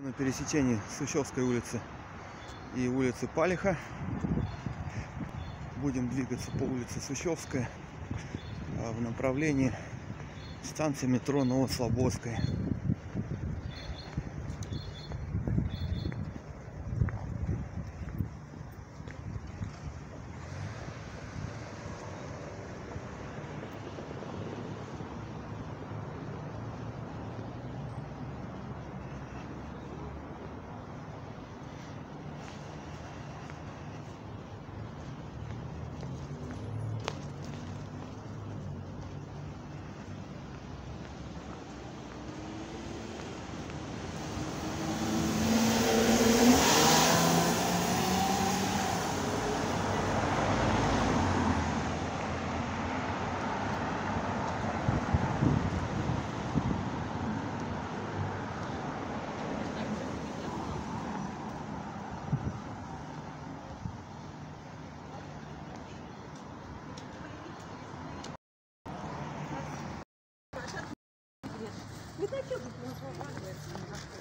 На пересечении Сущевской улицы и улицы Палиха. Будем двигаться по улице Сущевская а, в направлении станции метро Новослободская. 就是不用说话的呗。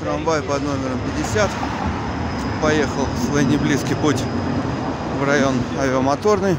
Трамвай под номером 50 поехал свой неблизкий путь в район авиамоторный.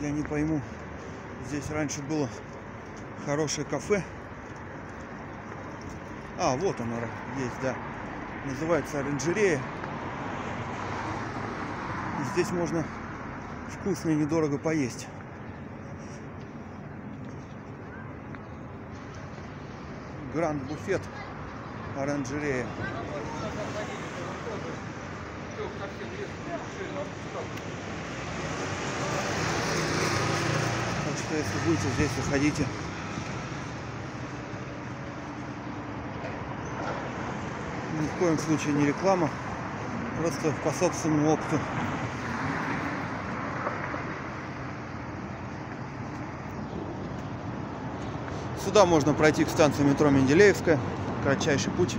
Я не пойму, здесь раньше было хорошее кафе. А, вот оно есть, да. Называется оранжерея. И здесь можно вкусно и недорого поесть. Гранд буфет оранжерея. Так что если будете здесь, заходите. Ни в коем случае не реклама, просто по собственному опыту. Сюда можно пройти к станции метро Менделеевская, кратчайший путь.